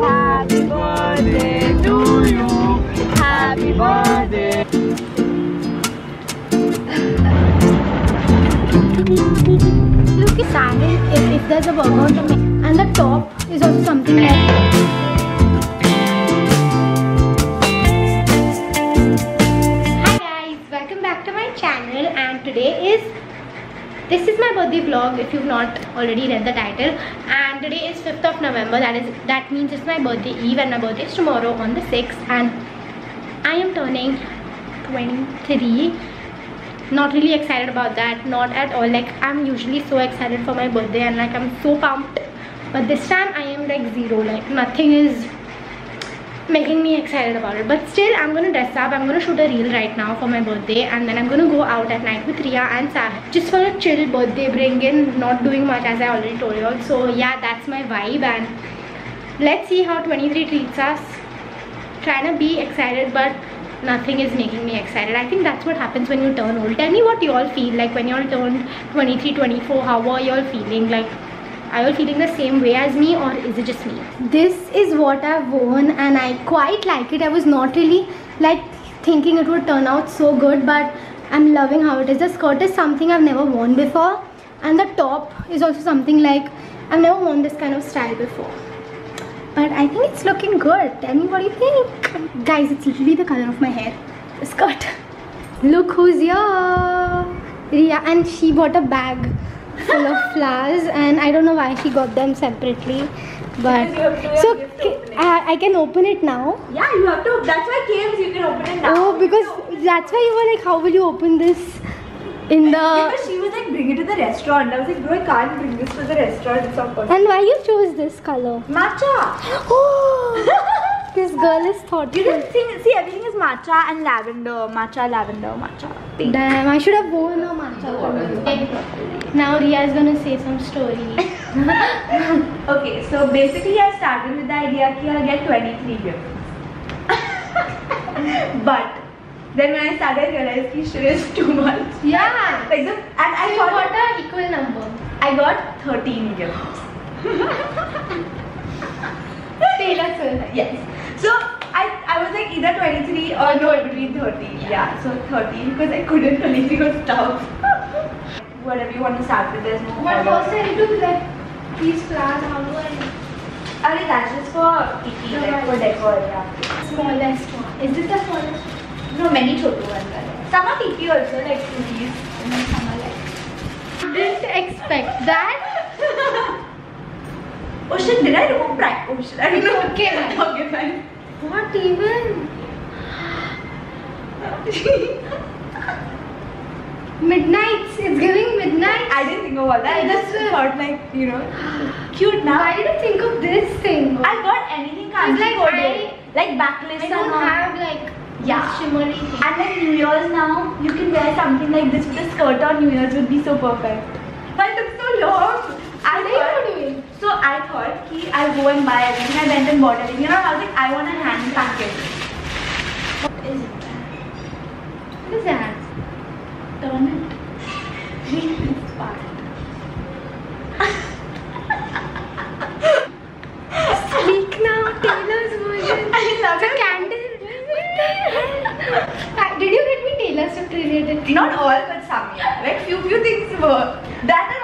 Happy birthday to you. Happy birthday. Look at that. If, if there's a burger. And the top is also something like Hi guys, welcome back to my channel and today is this is my birthday vlog if you've not already read the title. And today is 5th of November that is that means it's my birthday eve and my birthday is tomorrow on the 6th and I am turning 23 not really excited about that not at all. Like I'm usually so excited for my birthday and like I'm so pumped. But this time I am like zero. Like nothing is making me excited about it. But still i'm gonna dress up. I'm gonna shoot a reel right now for my birthday and then i'm gonna go out at night with ria and Sahil just for a chill birthday bring in not doing much as i already told you all. So yeah that's my vibe and let's see how 23 treats us. Trying to be excited but nothing is making me excited. I think that's what happens when you turn old. Tell me what you all feel like when you all turned 23 24 how are you all feeling? Like are you feeling the same way as me or is it just me? This is what I've worn and I quite like it. I was not really like thinking it would turn out so good but I'm loving how it is. The skirt is something I've never worn before and the top is also something like I've never worn this kind of style before. But I think it's looking good. Tell me what you think. Guys, it's literally the color of my hair. The skirt. Look who's here. Ria and she bought a bag full of flowers and I don't know why she got them separately but Because you have to do a so gift ca- opening. I, I can open it now Yeah, you have to. That's why games you can open it now. oh because that's why you were like how will you open this in the Because she was like, bring it to the restaurant. I was like, bro, I can't bring this to the restaurant. It's not possible. and why you chose this color Matcha. oh this girl is You thoughtful just think, see, everything is matcha and lavender. Matcha, lavender, matcha. Pink. damn I should have worn a matcha color. now Ria is gonna say some story Okay, so basically I started with the idea that I'll get 23 gifts. but then when I started, I realized that shit is too much. yeah Like the, and I you thought got a equal number I got 13 gifts. Taylor Swift Yes. So I, I was like either 23 or no between 30. Yeah. So 30 because I couldn't believe it was tough. Whatever you want to start with, there's no But first I need to like these flowers, how do I I mean that's just for TP, No, like for decor, yeah. smallest one? Is this the smallest one? No, many chotu ones are there. Some are TP also, like these, and then some are like. Didn't expect that. Oh shit, did I remove prime? Oh shit, I don't know. Okay, fine. okay, fine. What even? Midnights. It's giving midnight. I didn't think of all that. I just thought like, you know, cute now. Why did you think of this thing? I got anything Kanchi like. I- Like backless I don't have like Yeah. shimmery thing. And like New Year's now, you can wear something like this with a skirt on New Year's would be so perfect. But it took so long. I What are you thought, doing? So I thought ki I'll go and buy everything. I went and bought everything. You know, I was like, I want a hand package. What is it? What is that? Turn it. It's part. Speak now, Taylor's version. I love The it. candle. What the hell? Did you get me Taylor Swift related? Not all, but some. Yeah. Like few few things were. That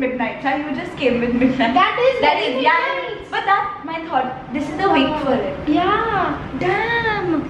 midnight. Huh? You just came with midnight. That is that very yeah. nice. But that my thought. This is the wig for it. Yeah. Damn.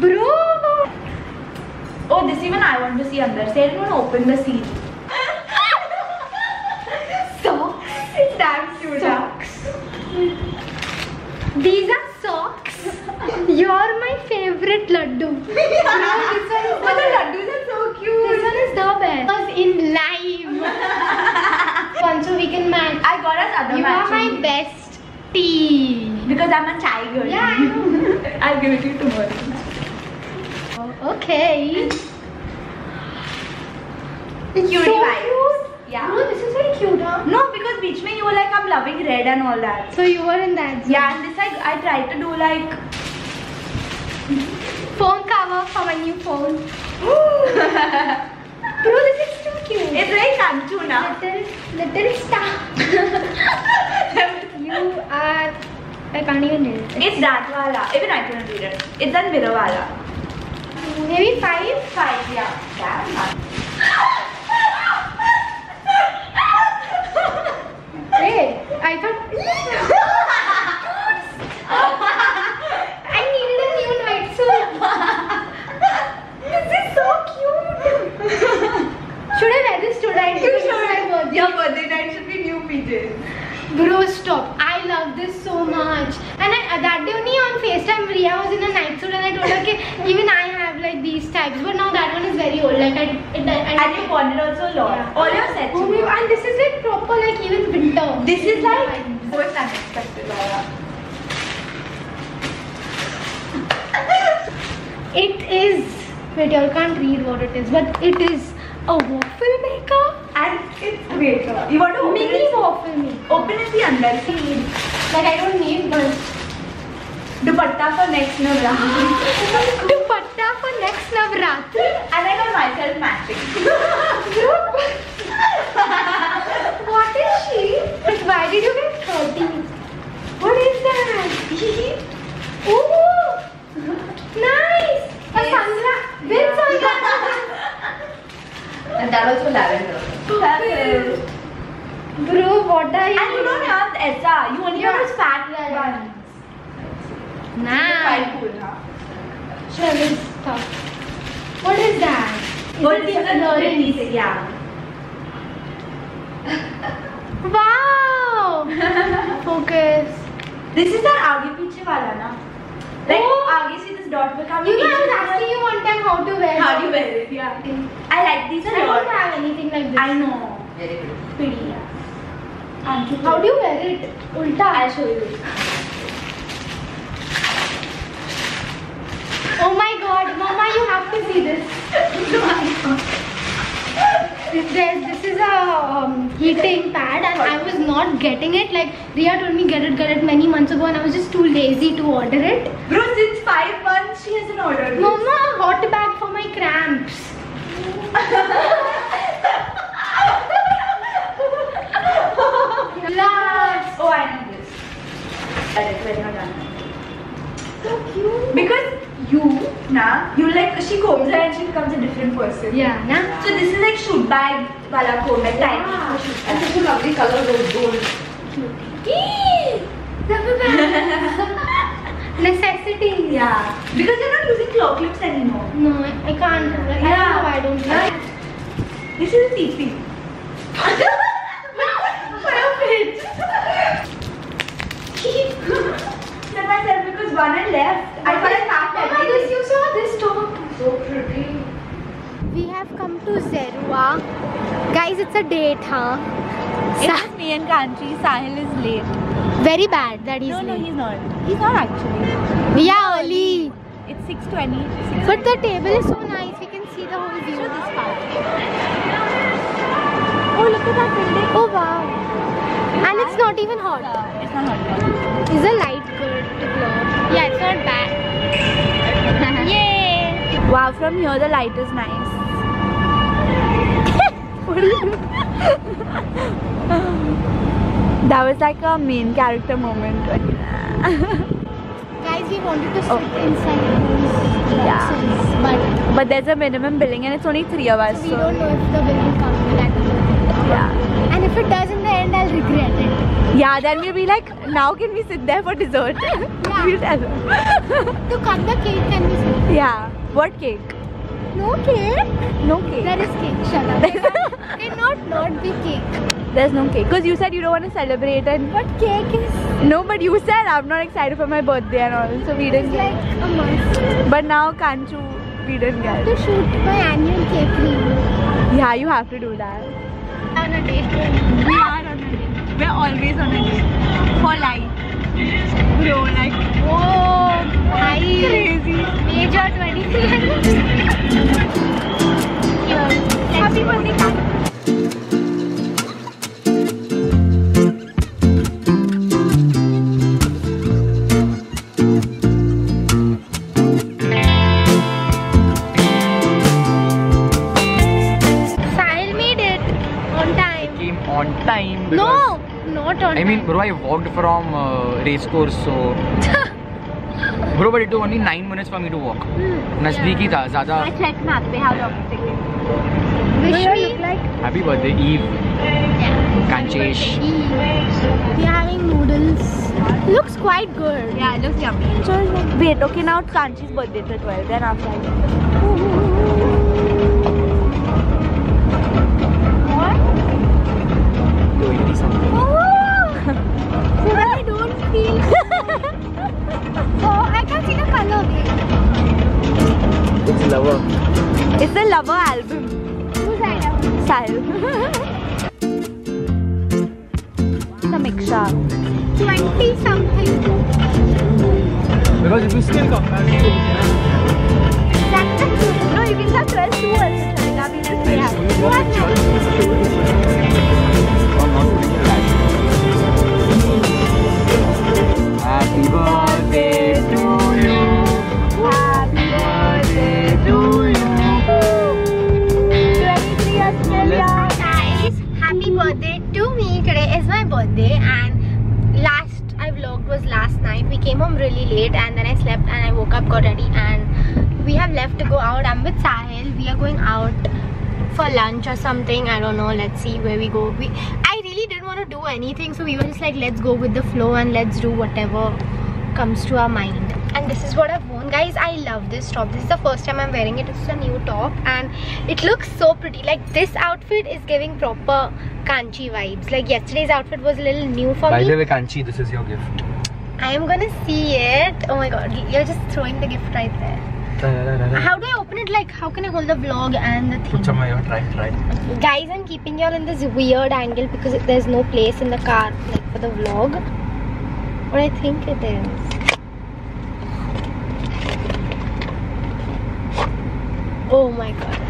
Bro. Oh, this even I want to see under. Say I want to open the seal. Socks. It's damn cute. Socks. These are socks. You're my favorite laddu. no, this one is the But the laddus are so cute. This one is the best. Was in live. One so we can match. I got us other You are my matching. best tea. Because I'm a girl. Yeah, I know. I'll give it to you tomorrow. Oh, okay. Cutie so vibes. cute. Yeah. No, this is very cute, huh? No, because beach mein you were like I'm loving red and all that. So you were in that. zone. Yeah, and this I I tried to do like Phone cover for my new phone. Bro, this is cute. it's very now. little, little star. you are I can't even read it. It's that wala. Even I couldn't read it. It's that mirror wala. Maybe five? Five, yeah. Damn. Wait, I thought. very old. Like, I, it, I, And you it also a lot. Yeah. All your sets. Oh, you and this is like proper, like even winter. This is like most unexpected wala. It is. Wait, you can't read what it is, but it is a waffle maker. And it's great. You want to open Mini waffle maker. Open it the under. Like I don't need but Dupatta for next Navratri. dupatta for next Navratri. and I got myself matching. what is she? Like, why did you get 30? What is that? Ooh! Nice! A Yes. sunglass. With sunglasses. and that also lavender. Bro, what are you? And you don't have the Essa. You only Yeah. have those fat Yeah, huh? Sure, this stuff. What is that? Oh, this is the a yeah. Wow! Focus. This is the आगे पीछे वाला ना. Like Oh. आगे से this dot will come. You know, I was asking you one time how to wear How do you wear it? Yeah. I like these a I lot. don't have anything like this. I know. Very good. Pretty, yeah. How do you wear it? Ulta. I'll show you. Oh my god, Mama, you have to see this. This, there's- this is a um, heating pad, and I was not getting it. Like Ria told me get it, get it many months ago, and I was just too lazy to order it. Bro, since five months she hasn't ordered. this. Mama, a hot bag for my cramps. Last. Oh, I need this. That is when you're done. So cute. Because you, na, you like she combs her and she becomes a different person. Yeah, na? So this is like shoot bag wala comb, like Yeah. shoot And such a lovely color gold gold. Necessity. Yeah. Because you're not using claw clips anymore. No, I, I can't. Like, I don't know why I don't. Yeah. This is a TP. For your fridge. Set myself because one I left. I thought I packed Mama, this everything. you saw this top. So pretty. We have come to Zerua. Guys, it's a date, huh? Sa- me and Kanchi. Sahil is late. very bad that he's no, no, late. he's not. He's not actually. We are early. It's 6.20. But the table is so nice. We can see the whole view. Show this part. Oh, look at that building. Oh wow. And it's not even hot. Uh, it's not hot. Is the light good to blow? Yeah, it's not bad. Yay! Wow, from here the light is nice. What are you doing? that was like a main character moment. Guys, we wanted to oh. sit Oh. inside those Yeah. but but there's a minimum billing and it's only three of us. we so don't know if the bill will come yeah. And if it does in the end, I'll regret it. Yeah, then we'll be like, now can we sit there for dessert? Yeah. we'll tell her. To cut the cake, can we sit? yeah. What cake? No cake. No cake. There is cake. There cannot not be cake. There's no cake. Because you said you don't want to celebrate and But cake is no, but you said I'm not excited for my birthday and all, so we didn't like get. a must. But now Kanchu, we didn't get. To shoot my annual cake review. Yeah, you have to do that. On a date. We are on a date. We're always on a date. For life. Bro, like Oh, hi. crazy. Walked from uh, race course, so. bro, but it took only nine minutes for me to walk. नजदीकी था ज़्यादा. I checked map पे how long it's taking. Wish me look like Happy birthday, Eve. Kanchesh. We are having noodles. Looks quite good. yeah, it looks yummy. Wait, okay, now it's Kanchi's birthday till 12. Then after I Twenty something. So that I don't feel. oh, I can't see the color. It's a lover. It's the Lover album. Who's that? Style. the mixer. 20 something. Because if you still compare it to No, you can have 12 too also. Chalega. We just say Yes, happy. you really late and then I slept and I woke up, got ready and we have left to go out. I'm with Sahil. We are going out for lunch or something. I don't know. Let's see where we go. We really didn't want to do anything so we were just like let's go with the flow and let's do whatever comes to our mind. And this is what I've worn. Guys, I love this top. This is the first time I'm wearing it. It's a new top and it looks so pretty. Like this outfit is giving proper Kanchi vibes. Like yesterday's outfit was a little new for By me. the way, Kanchi, this is your gift. I am gonna see it. Oh my god, you're just throwing the gift right there. How do I open it? Like, how can I hold the vlog and the thing? Puchamayo, try, try. Guys, I'm keeping y'all in this weird angle because there's no place in the car like for the vlog. But I think it is. Oh my god.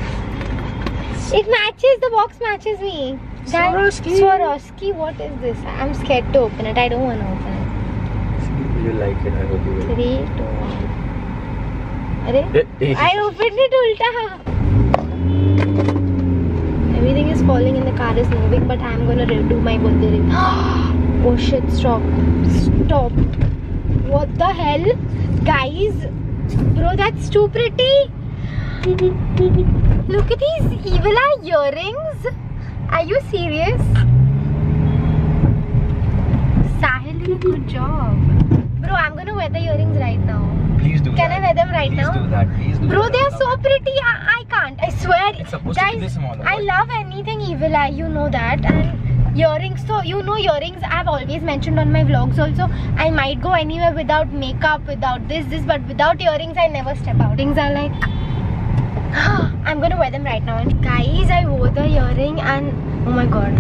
It matches, the box matches me. That Swarovski. Swarovski, what is this? I'm scared to open it. I don't want to open it. You like it, I hope you will. 3, I opened it ulta. Everything is falling and the car is moving, but I'm gonna do my birthday oh shit! Stop! Stop! What the hell, guys? Bro, that's too pretty. Look at these evil eye earrings. Are you serious? Sahil good job. I'm gonna wear the earrings right now. Please do Can that. I wear them right Please now? do that. Please do Bro, that. they are so pretty. I, I can't. I swear. It's supposed to Guys, be this small, I love anything evil eye. You know that. And earrings. So you know earrings. I've always mentioned on my vlogs also. I might go anywhere without makeup, without this, this, but without earrings, I never step out. Earrings are like. I'm gonna wear them right now. And guys, I wore the earring and oh my god.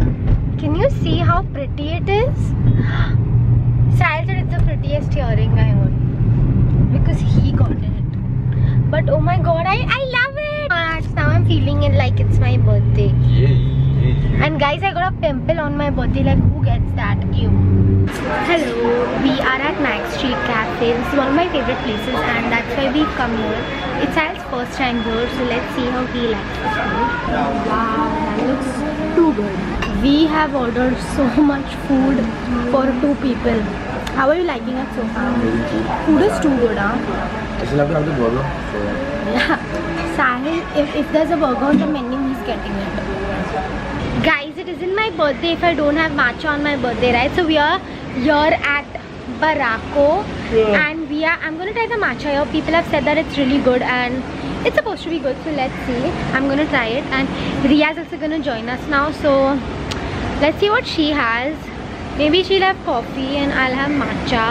Can you see how pretty it is? Said it's the prettiest earring I own because he got it. But oh my god, I, I love it! Now I'm feeling it like it's my birthday. Yeah, yeah, yeah. And guys, I got a pimple on my birthday. Like, who gets that? You. Hello, we are at Max Street Cafe. This is one of my favorite places, and that's why we've come here. It's Sahil's first time here, so let's see how he likes it. Wow, that looks too good. We have ordered so much food for two people. How are you liking it so far? Food is too good, huh? I to the burger. So, Yeah. Sahil, if, if there's a burger on the menu, he's getting it. Guys, it isn't my birthday if I don't have matcha on my birthday, right? So we are here at Barako and we are I'm gonna try the matcha here. People have said that it's really good and it's supposed to be good, so let's see. I'm gonna try it and Ria's also gonna join us now, so let's see what she has. Maybe she'll have coffee and I'll have matcha.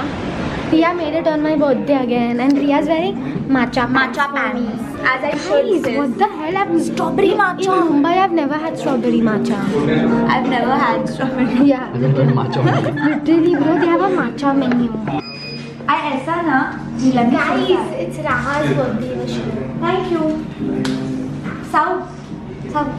Ria made it on my birthday again and Ria's wearing matcha pants Matcha for me. pants. As I should Guys, say. what the hell? I've Strawberry in, matcha. In Mumbai, I've never had strawberry matcha. I've never had strawberry. Yeah, Very much on it. literally, bro, they have a matcha menu. I ऐसा ना let me show you that. it's Raha's birthday. Thank you. South. South.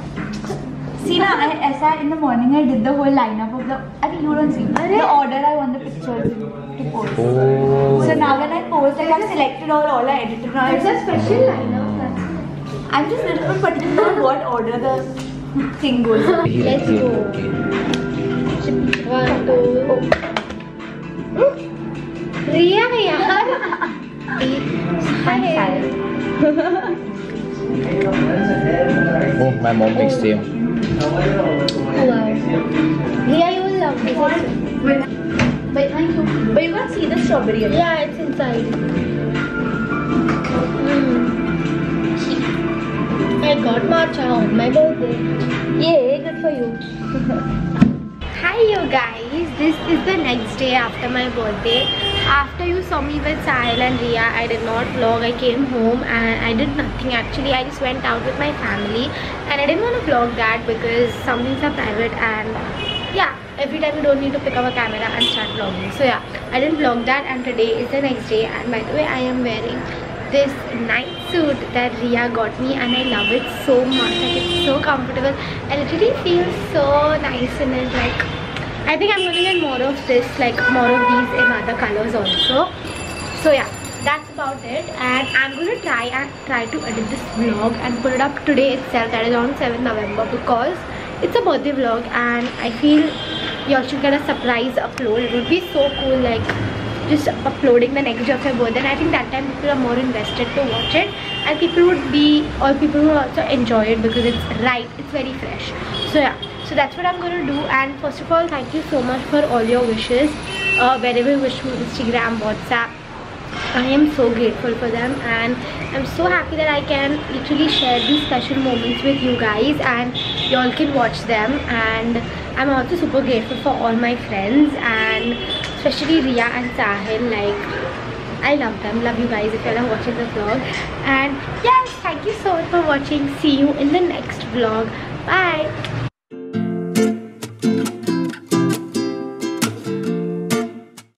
See now, I, ऐसा in the morning I did the whole lineup of the. I think you don't see. The order I want the pictures to post. Oh. So now when I post, like I've selected all, all I edited. Now it's just special lineup. I'm just a little bit particular on what order the thing goes. Let's go. One, two. Riya, yaar. Hi. Oh, my mom makes same. Wow. Ria, you will love this. Wait, wait, thank you. But you can't see the strawberry. again. Yeah, it's inside. Mm. I got matcha on my birthday. Yay, good for you. Hi you guys, this is the next day after my birthday. After you saw me with Sahil and Ria, I did not vlog. I came home and I did nothing actually. I just went out with my family and I didn't want to vlog that because some things are private and yeah, every time you don't need to pick up a camera and start vlogging. So yeah, I didn't vlog that and today is the next day and by the way, I am wearing this night suit that Ria got me and I love it so much. Like it's so comfortable. I literally feel so nice in it. Like I think I'm gonna get more of this, like more of these in other colors also. So yeah, that's about it. And I'm gonna try and try to edit this vlog and put it up today itself. That is on 7th November because it's a birthday vlog and I feel y'all should get a surprise upload. It would be so cool, like just uploading the next day of your birthday and I think that time people are more invested to watch it and people would be or people will also enjoy it because it's right it's very fresh so yeah so that's what I'm gonna do. And first of all thank you so much for all your wishes. Uh, wherever you wish me Instagram WhatsApp. I am so grateful for them. And I'm so happy that I can literally share these special moments with you guys and y'all can watch them. And I'm also super grateful for all my friends and especially Ria and Sahil. Like I love them. Love you guys if y'all are watching the vlog. And yes thank you so much for watching. See you in the next vlog. Bye